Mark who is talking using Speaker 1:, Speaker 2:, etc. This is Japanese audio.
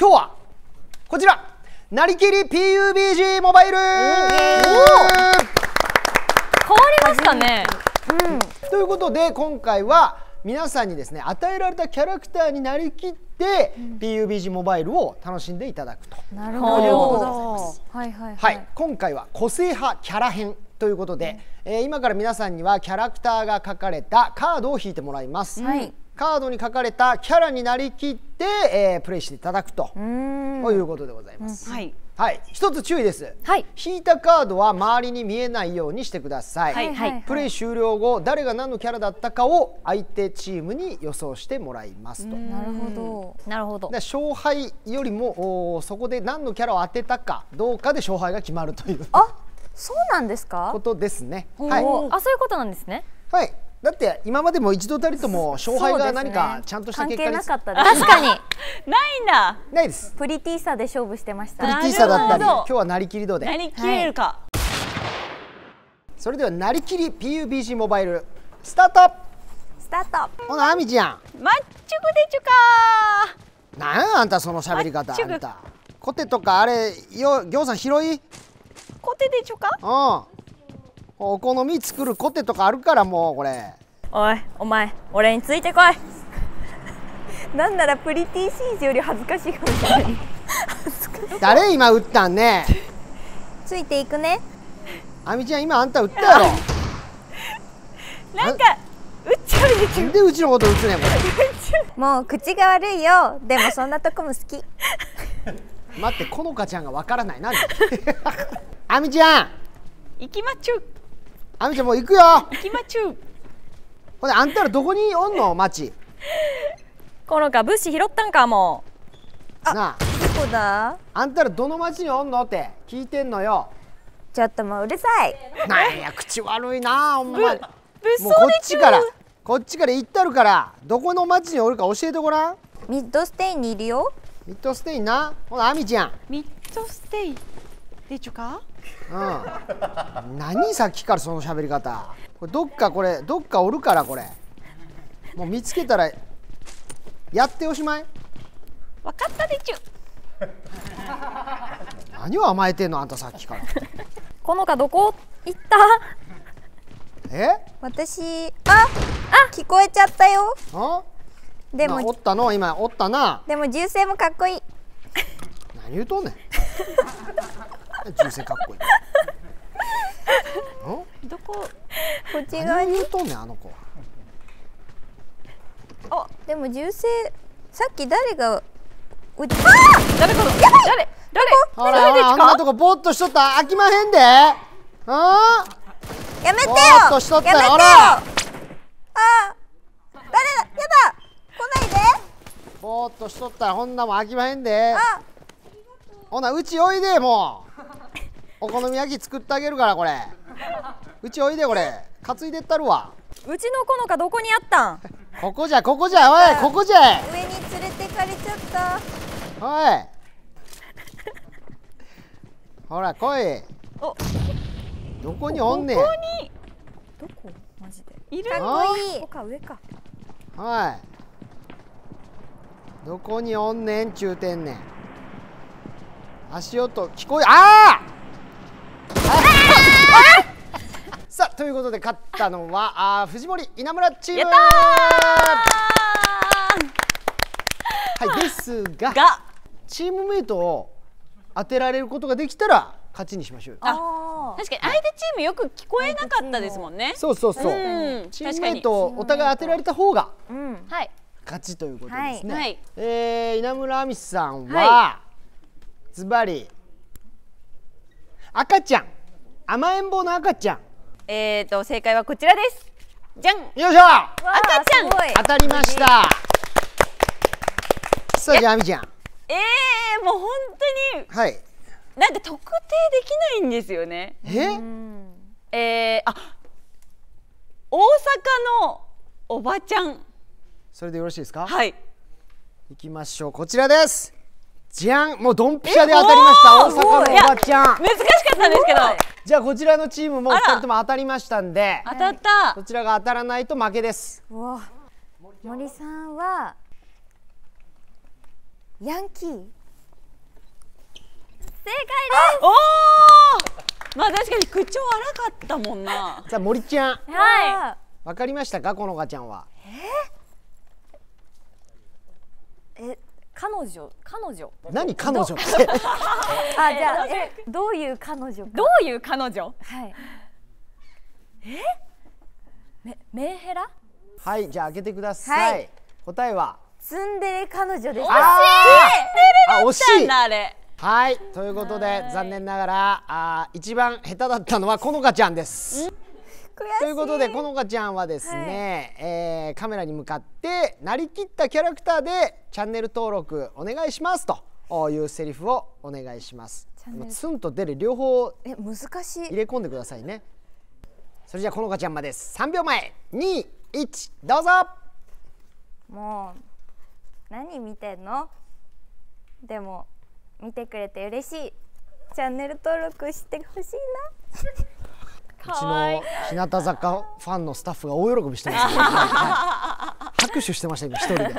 Speaker 1: 今日はこちら。なりきり PUBG モバイル。
Speaker 2: 変わりましたね。
Speaker 1: ということで今回は皆さんにですね与えられたキャラクターになりきって PUBG モバイルを楽しんでいただくと。
Speaker 2: なる
Speaker 1: ということで。ござい
Speaker 2: ほど
Speaker 1: ます。。
Speaker 2: はいはい。
Speaker 1: はい、今回は個性派キャラ編ということで、えー今から皆さんにはキャラクターが書かれたカードを引いてもらいます。
Speaker 2: はい
Speaker 1: カードに書かれたキャラになりきって、えープレイしていただくと、
Speaker 2: うーん
Speaker 1: ということでございます。
Speaker 3: はい。
Speaker 1: はい、一つ注意です。
Speaker 2: はい
Speaker 1: 引いたカードは周りに見えないようにしてください。
Speaker 3: はい
Speaker 2: はい
Speaker 1: プレイ終了後誰が何のキャラだったかを相手チームに予想してもらいますと。
Speaker 2: なるほど。なるほど
Speaker 1: で。勝敗よりもおーそこで何のキャラを当てたかどうかで勝敗が決まるという
Speaker 2: あ、そうなんですか？
Speaker 1: こ。とですね。
Speaker 2: お
Speaker 1: はい、
Speaker 2: ーあ、そういうことなんですね。
Speaker 1: はい、だって今までも一度たりとも勝敗が何かちゃんとした結果に
Speaker 4: 関係なかったです。
Speaker 2: 確かに。
Speaker 3: ないんだ。
Speaker 1: ないです。
Speaker 4: プリティーさで勝負してました。
Speaker 1: プリティーさだったり今日はなりきり度で。
Speaker 3: なりきれるか。
Speaker 1: それではなりきり PUBG モバイルスタート。
Speaker 4: スタート。
Speaker 1: ほなあみちゃん。
Speaker 3: マッチュクでちゅか
Speaker 1: なんやあんたその喋り方
Speaker 3: あ
Speaker 1: んた。コテとかあれよぎょうさん広い？うん
Speaker 3: コテでちゅか？
Speaker 1: お好み作るコテとかあるからもうこれ
Speaker 4: おいお前俺についてこい。なんならプリティーシーズより恥ずかしいかもしれない。
Speaker 1: 誰今打ったんね？
Speaker 4: ついていくね。
Speaker 1: あみちゃん今あんた打ったやろ。
Speaker 3: なんかうっちゃうでちゅ
Speaker 1: なんでうちのこと打つねんこ
Speaker 4: もう口が悪いよ。でもそんなとこも好き。
Speaker 1: れ待ってこのかちゃんがわからない。なんで？あみちゃん。
Speaker 3: 行きまちゅ
Speaker 1: あみちゃんもう行くよ。
Speaker 3: 行きまちゅ
Speaker 1: ほんであんたらどこにおんの？町
Speaker 2: このか物資拾ったんかも
Speaker 1: なあ。
Speaker 4: どこだ？
Speaker 1: あんたらどの町におんの？って聞いてんのよ。
Speaker 4: ちょっともううるさい。
Speaker 1: なんや口悪いなほんま。に
Speaker 3: 物
Speaker 1: もうこっちからこっちから行ったるからどこの町におるか教えてごらん。
Speaker 4: ミッドステインにいるよ。
Speaker 1: ミッドステインな。ほなあみちゃん。
Speaker 3: ミッドステイでちゅか？
Speaker 1: うん。何さっきからその喋り方？これどっかこれどっかおるからこれ。もう見つけたらやっておしまい。
Speaker 3: わかったでちゅ。
Speaker 1: 何を甘えてんの？あんたさっきから。
Speaker 2: このかどこ行った？
Speaker 1: え？
Speaker 4: 私ああ聞こえちゃったよ。
Speaker 1: あ？
Speaker 4: でも
Speaker 1: なおったの？今おったな。
Speaker 4: でも銃声もかっこいい。
Speaker 1: 何言うとんねん 銃声かっこいい ん？
Speaker 3: どこ？
Speaker 4: こっち側に？
Speaker 1: とんねんあの子。は
Speaker 4: でも銃声さっき誰が撃ち
Speaker 3: 誰かの誰？誰？
Speaker 1: ほらほらあんなとこぼーっとしとった。ら飽きまへんで。ああ
Speaker 4: やめてよ！
Speaker 1: ぼーっとしとった。
Speaker 4: よ！
Speaker 1: ほら！
Speaker 4: あ誰だ？やだ！来ないで！
Speaker 1: ぼーっとしとった。らほんなもん飽きまへんで。
Speaker 4: あ
Speaker 1: ほなうちおいでもうお好み焼き作ってあげるからこれ。うちおいでこれ。担いでったるわ。
Speaker 2: うちのこのかどこにあったん？
Speaker 1: ここじゃここじゃ。おいここじゃ。
Speaker 4: 上に連れてかれちゃった。
Speaker 1: おい。ほら来い。
Speaker 3: お。
Speaker 1: どこにおんねん？
Speaker 3: ここに。
Speaker 2: どこ？マジで。
Speaker 3: いる？
Speaker 4: かっこいい
Speaker 2: ここか上か。
Speaker 1: はい。どこにおんねんちゅうてんねん。足音聞こえああさあということで勝ったのはあー藤森稲村チーム。はいですがチームメイトを当てられることができたら勝ちにしましょうよ。
Speaker 4: あ
Speaker 3: 確かに相手チームよく聞こえなかったですもんね。
Speaker 1: そうそうそう。
Speaker 3: うん。
Speaker 1: チームメイトをお互い当てられた方が
Speaker 4: うん。
Speaker 2: はい。
Speaker 1: 勝ちということですね、
Speaker 3: はい。
Speaker 1: えー稲村亜美さんは、
Speaker 3: は
Speaker 1: ズバリ赤ちゃん。甘えん坊の赤ちゃん
Speaker 3: えーと正解はこちらです。じゃん。
Speaker 1: よいしょ。
Speaker 3: 赤ちゃん。
Speaker 1: 当たりました。さあじゃあ亜美ちゃん。
Speaker 3: えー、もう本当に
Speaker 1: はい。
Speaker 3: なんか特定できないんですよね。
Speaker 1: え？
Speaker 3: えー、あ大阪のおばちゃん。
Speaker 1: それでよろしいですか？
Speaker 3: はい。
Speaker 1: いきましょう。こちらです。じゃん。もうドンピシャで当たりました。大阪のおばちゃん。
Speaker 3: 難しかったんですけど
Speaker 1: じゃあこちらのチームも二人とも当たりましたんで
Speaker 3: 当たった。
Speaker 1: こちらが当たらないと負けです。
Speaker 4: うわ森さんはヤンキー。
Speaker 2: 正解
Speaker 3: おおまあ確かに口調荒かったもんな。
Speaker 1: さあ森ちゃん。
Speaker 2: ですは
Speaker 1: わかりましたか？このかちゃんは。
Speaker 2: いえ？彼女彼女？
Speaker 1: 何彼女って？
Speaker 4: あじゃあえどういう彼女か？
Speaker 2: どういう彼女？
Speaker 4: はい。
Speaker 2: メメンヘラ？
Speaker 1: はいじゃあ開けてください、
Speaker 4: はい。
Speaker 1: 答えは？
Speaker 4: ツンデレ彼女です。
Speaker 1: あ惜しい。
Speaker 3: なんだあれ。
Speaker 1: はいということで残念ながらあー一番下手だったのはこのかちゃんですということでこのかちゃんはですね、えーカメラに向かってなりきったキャラクターでチャンネル登録お願いしますというセリフをお願いします。ツンと出る両方
Speaker 4: え難しい。
Speaker 1: 入れ込んでくださいね。それじゃあこのかちゃんまです。3秒前21どうぞ。
Speaker 4: もう何見てんの？でも見てくれて嬉しい。チャンネル登録してほしいな
Speaker 1: うちの日向坂ファンのスタッフが大喜びしてます、ね。はい。拍手してました今一人で。